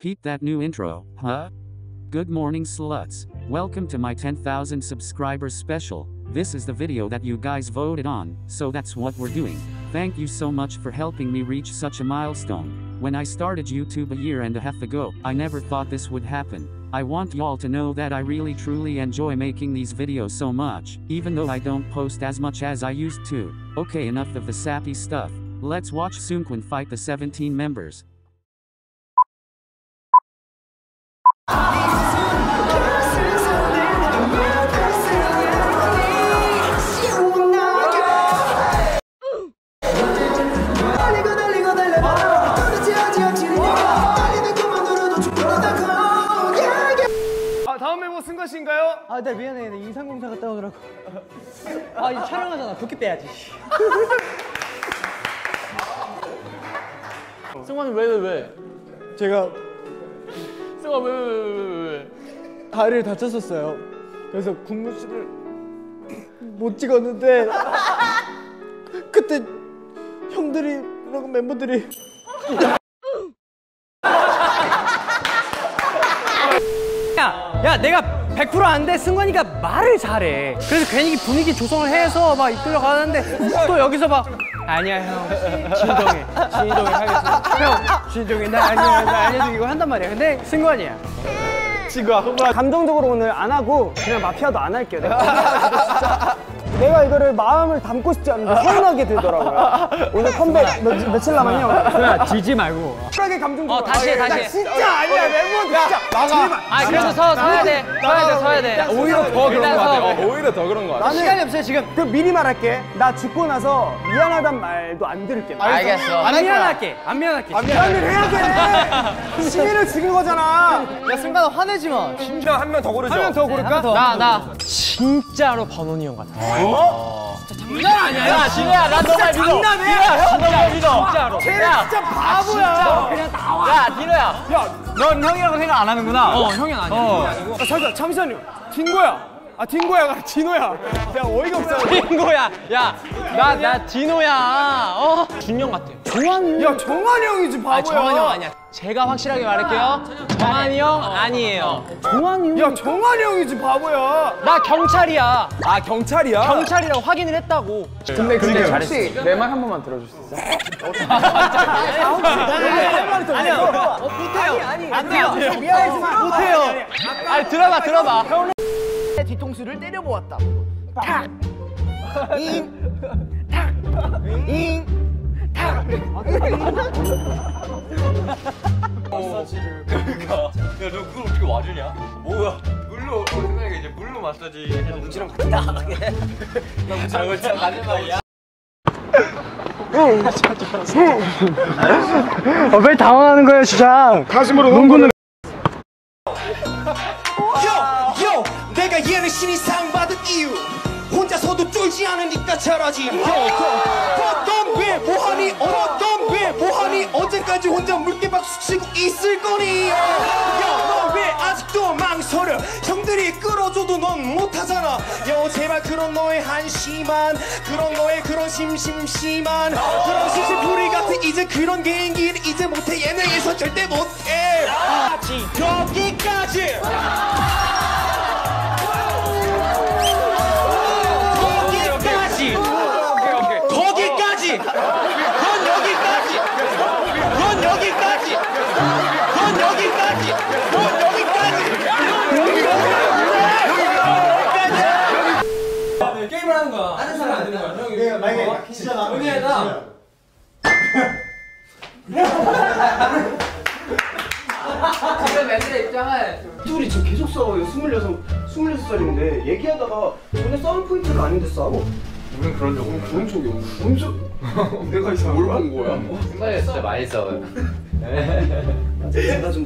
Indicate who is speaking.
Speaker 1: Peep that new intro, huh? Good morning sluts. Welcome to my 10,000 subscribers special. This is the video that you guys voted on, so that's what we're doing. Thank you so much for helping me reach such a milestone. When I started YouTube a year and a half ago, I never thought this would happen. I want y'all to know that I really truly enjoy making these videos so much, even though I don't post as much as I used to. Okay enough of the sappy stuff. Let's watch Soonkwon fight the 17 members.
Speaker 2: 아 멤버 쓴 것인가요?
Speaker 3: 아, 나 미안해. 나 인상공사 갔다 오느라고. 아, 이제 촬영하잖아. 붓기 빼야지.
Speaker 2: 승관이 왜 왜 왜?
Speaker 3: 제가
Speaker 2: 승관 왜왜 왜왜 왜?
Speaker 3: 다리를 다쳤었어요. 그래서 국무실을 못 찍었는데 그때 형들이 그리고 멤버들이 야, 야, 내가 100%안 돼. 승관이가 말을 잘해. 그래서 괜히 분위기 조성을 해서 막 이끌려 가는데 또 여기서 막 아니야 형. 진동해. 진동해 하겠어 형 진동해. 나 아니야 나 아니야. 이거 한단 말이야. 근데 승관이야. 친구야 감정적으로 오늘 안 하고 그냥 마피아도 안 할게요. 내가. 진짜 내가 이거를 마음을 담고 싶지 않은데 서운하게 들더라고요. 오늘 컴백 며, 며칠 남았냐 그냥 지지 말고. 쿨하게 감정적으로
Speaker 4: 어, 다시 해, 다시 해.
Speaker 3: 진짜 아니야 멤버 진짜. 나가.
Speaker 4: 아 그래도 서 서야 돼. 서야 돼 서야 돼.
Speaker 2: 오히려 더 그런 거 같아.
Speaker 4: 서.
Speaker 2: 어, 오히려 더 그런 거 같아.
Speaker 3: 시간이 없어요 지금. 그 미리 말할게. 나 죽고 나서 미안하단 말도 안 들을게.
Speaker 4: 알겠어.
Speaker 3: 안 미안할게. 안 미안할게. 미안을 해야 돼 시민을 죽인 거잖아. 야 승관아 화내지 마.
Speaker 2: 진짜. 한 명 더 고르죠.
Speaker 3: 한 명 더 고를까?
Speaker 4: 나 나
Speaker 3: 진짜로 번원이 형 같아.
Speaker 4: 야? 진우야 난 너만 믿어.
Speaker 3: 장난해?
Speaker 4: 형 너만 믿어. 진짜로.
Speaker 3: 쟤는 진짜 바보야.
Speaker 4: 그냥 나와. 야 디노야.
Speaker 3: 넌 형이라고 생각 안 하는구나.
Speaker 4: 어 형이 아니야.
Speaker 3: 아, 잠깐 잠시만요. 딩고야 아 딩고야가 진호야. 내가 어이가 없어
Speaker 4: 딩고야. 야 나 나 디노야. 어? 준영 같아
Speaker 3: 정환이 야 정환이 형이지 바보야.
Speaker 4: 아 정한이 형 아니야. 제가 확실하게 말할게요. 정한이 형 아니에요.
Speaker 3: 정환이 형. 야 정환이 형이지 바보야.
Speaker 4: 나 경찰이야.
Speaker 2: 아 경찰이야?
Speaker 4: 경찰이라고 확인을 했다고.
Speaker 2: 근데 근데 잘했어.
Speaker 3: 아니야. 못해요 아니. 안 돼요. 미안하지만 못해요.
Speaker 4: 아니 들어봐 들어봐
Speaker 3: 뒤통수를 때려보았다 탁. 잉, 탁, 잉, 탁.
Speaker 5: 야너 그걸 어떻게 와주냐? 뭐야? 물로 어, 생각해. 이제 물로 마사지 무지랑 같이 나가게. 나 무지랑 같이 가는 말이야
Speaker 3: 어, 왜 당황하는 거예요, 진짜? 가슴으로 농구는
Speaker 6: 요! 내가 얘는 신이상 받은 이유. 혼자서도 쫄지 않으니까 잘하지. 넌왜 뭐하니 어넌왜 뭐하니 언제까지 혼자 물개 박수 치고 있을 거니? 야너왜 아직도 망설여? 형들이 끌어줘도 넌 못하잖아. 여 제발 그런 너의 한심한 그런 너의 그런 심심심한 그런 심심풀이 같은 이제 그런 개인기를 이제 못해. 예능에서 절대 못해. 여기 거기까지 넌 여기까지. 넌 여기까지. 넌 여기까지. 넌 여기까지.
Speaker 5: 게임을 하는 거야. 하는 사람 안 되는 거야. 형이 내가 만약에 진짜 나 은혜다.
Speaker 3: 둘이 지금 계속 싸워요. 26, 26살인데 얘기하다가 전에 싸울 포인트가 아닌데 싸워.
Speaker 5: 우린 그런 적 없는
Speaker 3: 뭔 적이 없는 엄청 내가 이상 뭘본 거야?
Speaker 5: 생각에 진짜 많이 싸워요
Speaker 3: 내가 좀